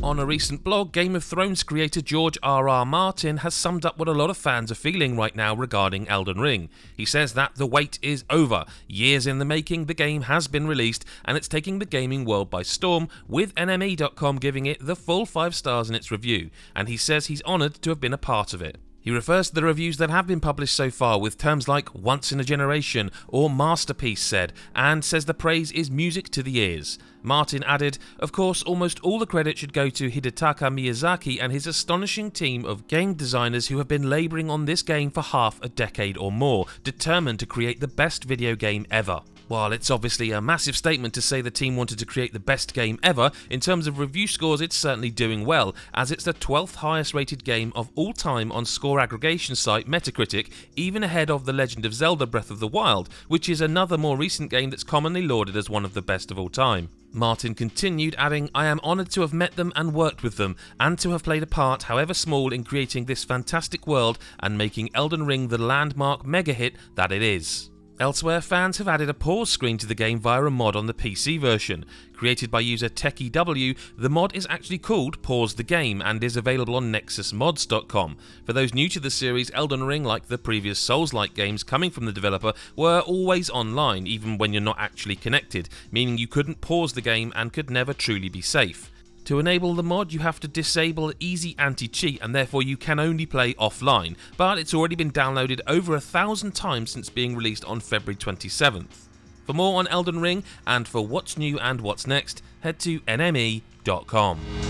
On a recent blog, Game of Thrones creator George R.R. Martin has summed up what a lot of fans are feeling right now regarding Elden Ring. He says that the wait is over. Years in the making, the game has been released and it's taking the gaming world by storm, with NME.com giving it the full 5 stars in its review, and he says he's honoured to have been a part of it. He refers to the reviews that have been published so far with terms like once in a generation or masterpiece said, and says the praise is music to the ears. Martin added, Of course, almost all the credit should go to Hidetaka Miyazaki and his astonishing team of game designers who have been labouring on this game for half a decade or more, determined to create the best video game ever. While it's obviously a massive statement to say the team wanted to create the best game ever, in terms of review scores it's certainly doing well, as it's the 12th highest rated game of all time on score aggregation site Metacritic, even ahead of The Legend of Zelda Breath of the Wild, which is another more recent game that's commonly lauded as one of the best of all time. Martin continued, adding, I am honoured to have met them and worked with them, and to have played a part, however small, in creating this fantastic world and making Elden Ring the landmark mega hit that it is. Elsewhere, fans have added a pause screen to the game via a mod on the PC version. Created by user TechieW, the mod is actually called Pause the Game and is available on nexusmods.com. For those new to the series, Elden Ring, like the previous Souls-like games coming from the developer, were always online, even when you're not actually connected, meaning you couldn't pause the game and could never truly be safe. To enable the mod, you have to disable easy anti-cheat and therefore you can only play offline, but it's already been downloaded over a thousand times since being released on February 27th. For more on Elden Ring and for what's new and what's next, head to nme.com.